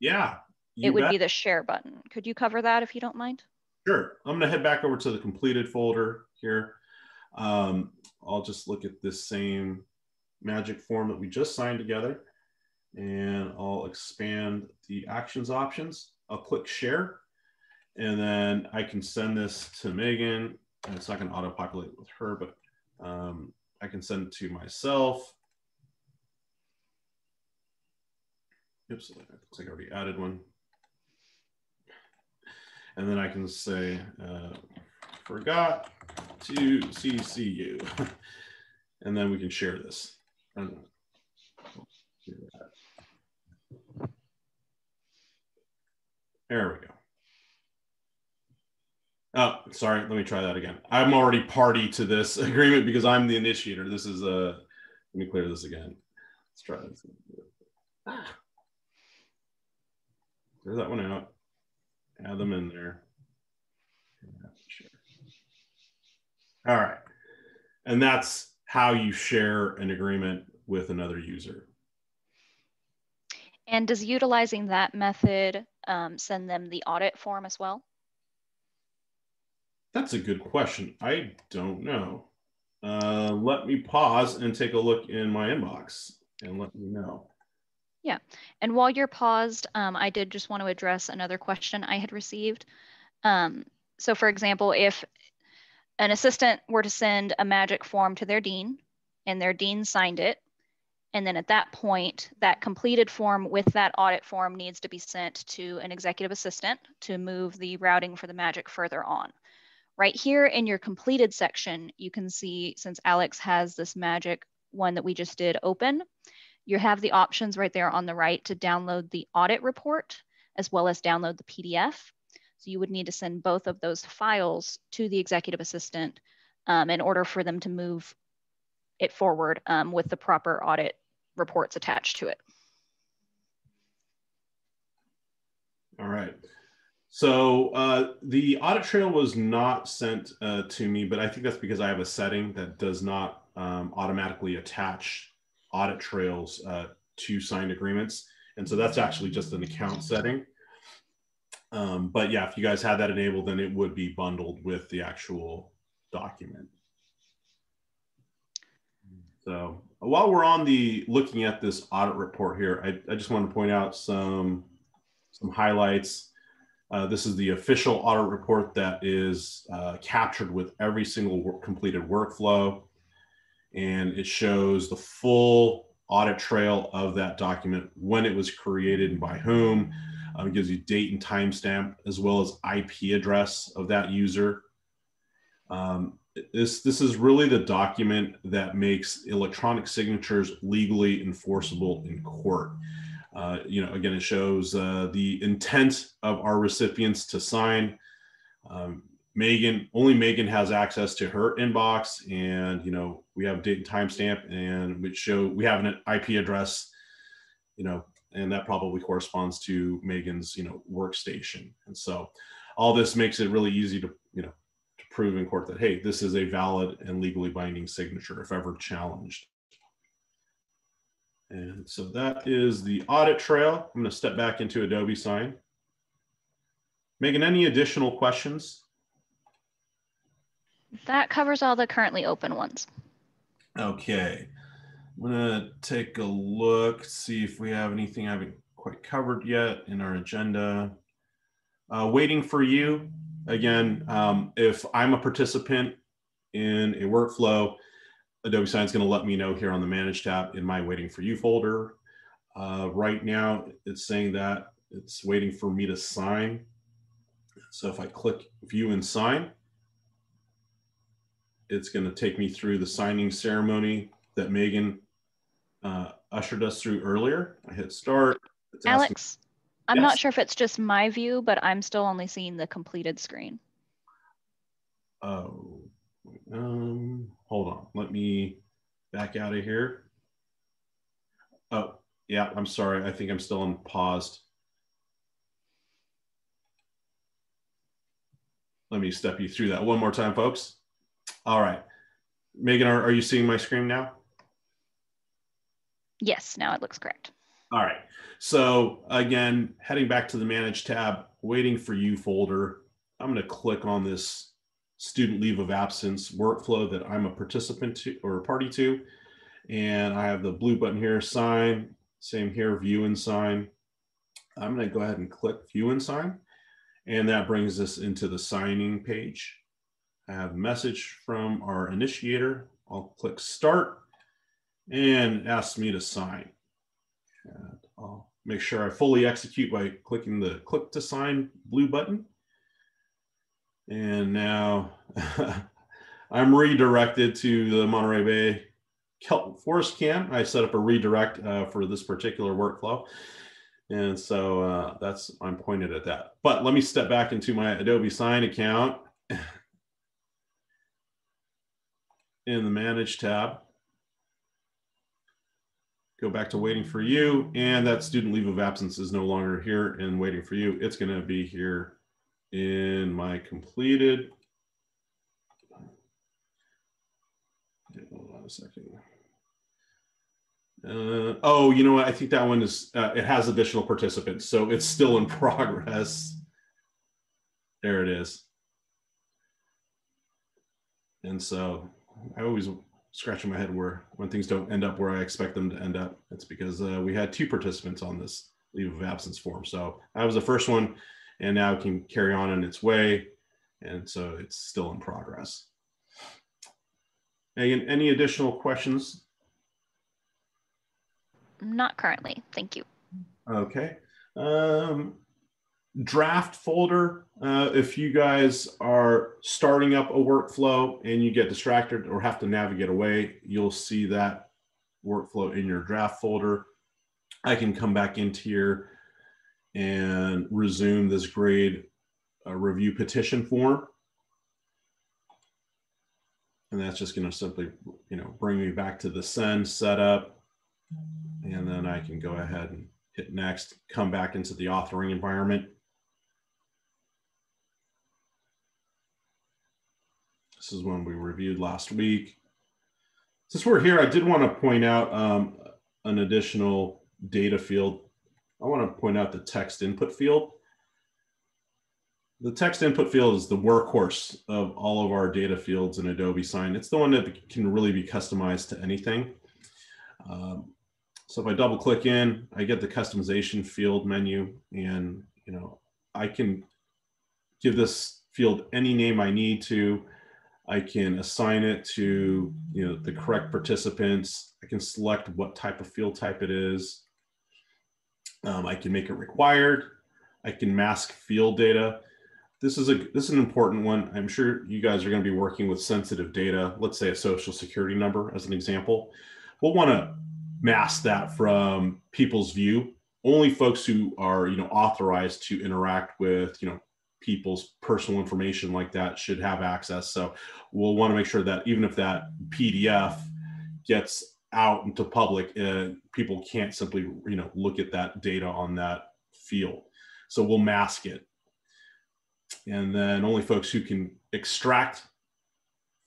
Speaker 2: yeah,
Speaker 1: it would bet. be the share button. Could you cover that if you don't mind?
Speaker 2: Sure. I'm going to head back over to the completed folder here. Um, I'll just look at this same magic form that we just signed together and I'll expand the actions options. I'll click share and then I can send this to Megan it's not going to auto populate with her, but um, I can send it to myself. Oops, looks like I already added one. And then I can say, uh, forgot to CC you. and then we can share this. There we go. Oh, sorry. Let me try that again. I'm already party to this agreement because I'm the initiator. This is a. Uh, let me clear this again. Let's try this. Ah. Clear that one out. Add them in there. Sure. All right. And that's how you share an agreement with another user.
Speaker 1: And does utilizing that method um, send them the audit form as well?
Speaker 2: That's a good question. I don't know. Uh, let me pause and take a look in my inbox and let me know.
Speaker 1: Yeah. And while you're paused, um, I did just want to address another question I had received. Um, so, for example, if an assistant were to send a magic form to their dean and their dean signed it, and then at that point, that completed form with that audit form needs to be sent to an executive assistant to move the routing for the magic further on. Right here in your completed section, you can see since Alex has this magic one that we just did open, you have the options right there on the right to download the audit report as well as download the PDF. So you would need to send both of those files to the executive assistant um, in order for them to move it forward um, with the proper audit reports attached to it.
Speaker 2: All right. So uh, the audit trail was not sent uh, to me, but I think that's because I have a setting that does not um, automatically attach audit trails uh, to signed agreements. And so that's actually just an account setting. Um, but yeah, if you guys had that enabled, then it would be bundled with the actual document. So while we're on the looking at this audit report here, I, I just want to point out some, some highlights. Uh, this is the official audit report that is uh, captured with every single work, completed workflow. And it shows the full audit trail of that document, when it was created and by whom, um, it gives you date and timestamp as well as IP address of that user. Um, this, this is really the document that makes electronic signatures legally enforceable in court. Uh, you know, again, it shows uh, the intent of our recipients to sign. Um, Megan, only Megan has access to her inbox, and you know, we have date and timestamp, and we show we have an IP address. You know, and that probably corresponds to Megan's, you know, workstation. And so all this makes it really easy to, you know, to prove in court that, hey, this is a valid and legally binding signature if ever challenged. And so that is the audit trail. I'm going to step back into Adobe Sign. Megan, any additional questions?
Speaker 1: That covers all the currently open ones.
Speaker 2: Okay. I'm gonna take a look, see if we have anything I haven't quite covered yet in our agenda. Uh, waiting for you. Again, um, if I'm a participant in a workflow, Adobe Sign is going to let me know here on the Manage tab in my Waiting for You folder. Uh, right now, it's saying that it's waiting for me to sign. So if I click View and Sign, it's going to take me through the signing ceremony that Megan uh, ushered us through earlier. I hit start.
Speaker 1: Alex, asking... I'm yes. not sure if it's just my view, but I'm still only seeing the completed screen.
Speaker 2: Oh, um, hold on. Let me back out of here. Oh, yeah, I'm sorry. I think I'm still on paused. Let me step you through that one more time, folks. All right. Megan, are, are you seeing my screen now?
Speaker 1: Yes, now it looks correct.
Speaker 2: All right. So again, heading back to the Manage tab, waiting for you folder. I'm going to click on this student leave of absence workflow that I'm a participant to or a party to. And I have the blue button here, sign, same here, view and sign. I'm going to go ahead and click view and sign. And that brings us into the signing page. I have a message from our initiator. I'll click start and ask me to sign. And I'll make sure I fully execute by clicking the click to sign blue button. And now I'm redirected to the Monterey Bay Kelp Forest Camp. I set up a redirect uh, for this particular workflow. And so uh, that's, I'm pointed at that. But let me step back into my Adobe Sign account in the Manage tab. Go back to waiting for you. And that student leave of absence is no longer here in waiting for you. It's going to be here in my completed. Hold on a second. Uh, oh, you know what? I think that one is, uh, it has additional participants. So it's still in progress. There it is. And so I always scratching my head where when things don't end up where I expect them to end up. It's because uh, we had two participants on this leave of absence form. So I was the first one and now it can carry on in its way. And so it's still in progress. Megan, any additional questions?
Speaker 1: Not currently, thank you.
Speaker 2: Okay. Um, draft folder, uh, if you guys are starting up a workflow and you get distracted or have to navigate away, you'll see that workflow in your draft folder. I can come back into here and resume this grade uh, review petition form. And that's just going to simply, you know, bring me back to the send setup. And then I can go ahead and hit next, come back into the authoring environment. This is one we reviewed last week. Since we're here, I did want to point out um, an additional data field I want to point out the text input field. The text input field is the workhorse of all of our data fields in Adobe Sign. It's the one that can really be customized to anything. Um, so if I double click in, I get the customization field menu and you know I can give this field any name I need to. I can assign it to you know the correct participants. I can select what type of field type it is. Um, I can make it required. I can mask field data. This is a this is an important one. I'm sure you guys are going to be working with sensitive data. Let's say a social security number as an example. We'll want to mask that from people's view. Only folks who are you know authorized to interact with you know people's personal information like that should have access. So we'll want to make sure that even if that PDF gets out into public and people can't simply you know look at that data on that field. So we'll mask it. And then only folks who can extract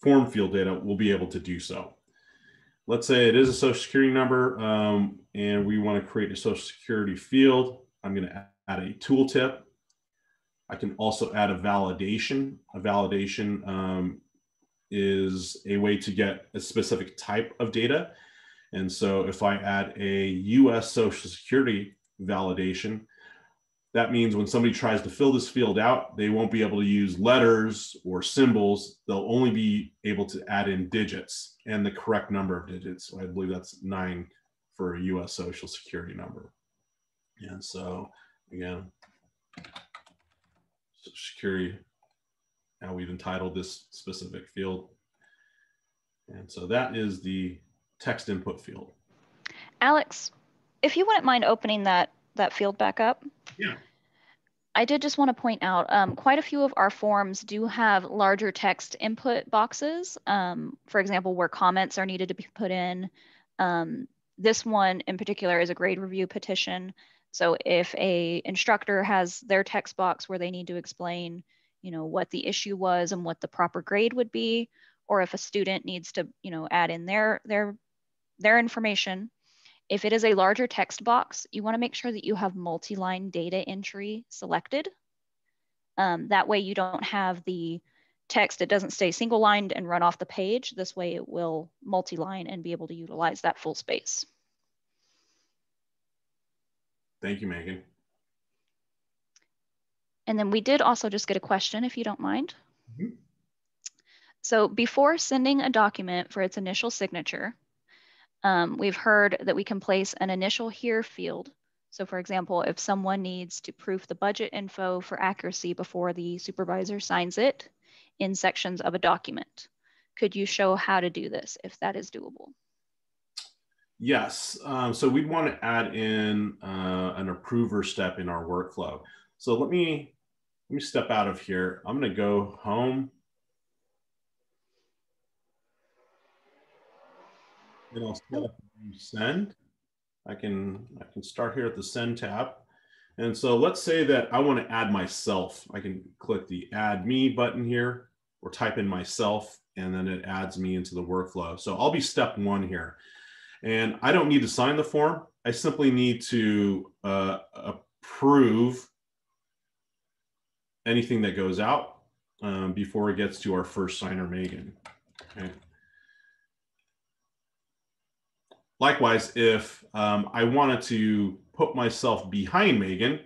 Speaker 2: form field data will be able to do so. Let's say it is a social security number um, and we want to create a social security field. I'm going to add a tooltip. I can also add a validation. A validation um, is a way to get a specific type of data and so if I add a US Social Security validation, that means when somebody tries to fill this field out, they won't be able to use letters or symbols. They'll only be able to add in digits and the correct number of digits. I believe that's nine for a US Social Security number. And so again, Social Security, now we've entitled this specific field. And so that is the text input field.
Speaker 1: Alex, if you wouldn't mind opening that, that field back up.
Speaker 2: Yeah.
Speaker 1: I did just want to point out um, quite a few of our forms do have larger text input boxes. Um, for example, where comments are needed to be put in. Um, this one in particular is a grade review petition. So if a instructor has their text box where they need to explain, you know, what the issue was and what the proper grade would be, or if a student needs to, you know, add in their their their information, if it is a larger text box, you want to make sure that you have multi-line data entry selected. Um, that way you don't have the text, it doesn't stay single lined and run off the page. This way it will multi-line and be able to utilize that full space.
Speaker 2: Thank you, Megan.
Speaker 1: And then we did also just get a question, if you don't mind. Mm -hmm. So before sending a document for its initial signature, um, we've heard that we can place an initial here field. So for example, if someone needs to proof the budget info for accuracy before the supervisor signs it in sections of a document, could you show how to do this if that is doable?
Speaker 2: Yes, um, so we'd want to add in uh, an approver step in our workflow. So let me, let me step out of here. I'm gonna go home and I'll set up send. I can, I can start here at the send tab. And so let's say that I want to add myself. I can click the add me button here or type in myself and then it adds me into the workflow. So I'll be step one here. And I don't need to sign the form. I simply need to uh, approve anything that goes out um, before it gets to our first signer, Megan. Okay. Likewise, if um, I wanted to put myself behind Megan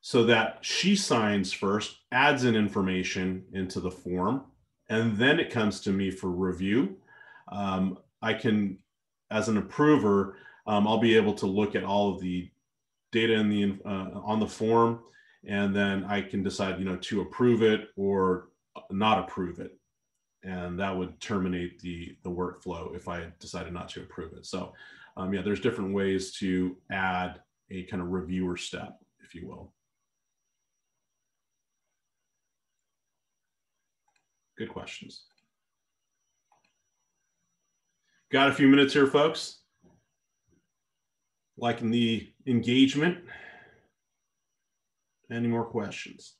Speaker 2: so that she signs first, adds in information into the form, and then it comes to me for review, um, I can, as an approver, um, I'll be able to look at all of the data in the uh, on the form, and then I can decide, you know, to approve it or not approve it and that would terminate the, the workflow if I decided not to approve it. So um, yeah, there's different ways to add a kind of reviewer step, if you will. Good questions. Got a few minutes here, folks. Liking the engagement. Any more questions?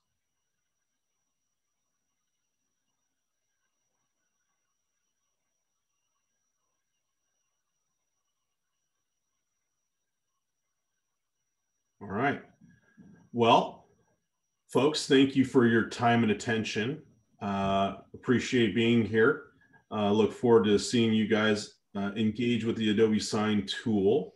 Speaker 2: All right. Well, folks, thank you for your time and attention. Uh, appreciate being here. Uh, look forward to seeing you guys uh, engage with the Adobe Sign tool.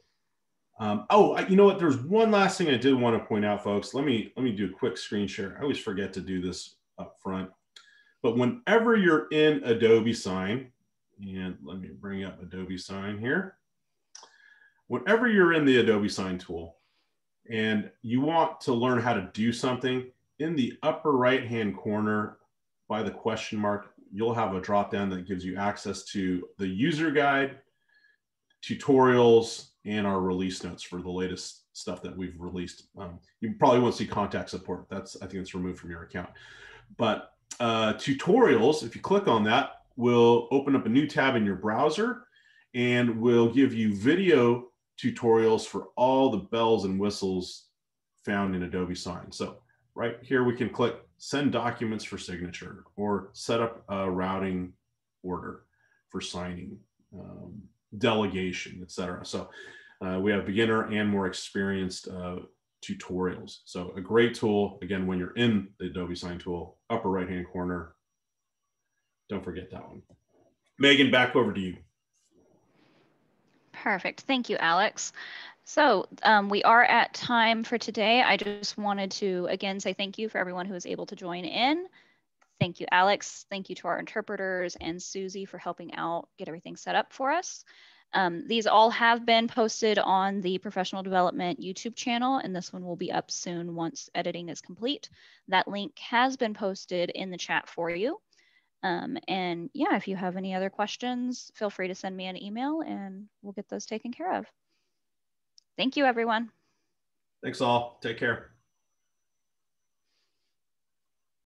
Speaker 2: Um, oh, I, you know what? There's one last thing I did want to point out, folks. Let me let me do a quick screen share. I always forget to do this up front. But whenever you're in Adobe Sign, and let me bring up Adobe Sign here. Whenever you're in the Adobe Sign tool, and you want to learn how to do something, in the upper right hand corner by the question mark, you'll have a drop down that gives you access to the user guide, tutorials, and our release notes for the latest stuff that we've released. Um, you probably won't see contact support. That's I think it's removed from your account. But uh, tutorials, if you click on that, will open up a new tab in your browser and will give you video tutorials for all the bells and whistles found in Adobe Sign. So right here, we can click send documents for signature or set up a routing order for signing, um, delegation, etc. So uh, we have beginner and more experienced uh, tutorials. So a great tool, again, when you're in the Adobe Sign tool, upper right-hand corner, don't forget that one. Megan, back over to you.
Speaker 1: Perfect. Thank you, Alex. So um, we are at time for today. I just wanted to again say thank you for everyone who was able to join in. Thank you, Alex. Thank you to our interpreters and Susie for helping out get everything set up for us. Um, these all have been posted on the professional development YouTube channel, and this one will be up soon once editing is complete. That link has been posted in the chat for you. Um, and yeah, if you have any other questions, feel free to send me an email and we'll get those taken care of. Thank you, everyone.
Speaker 2: Thanks all. Take care.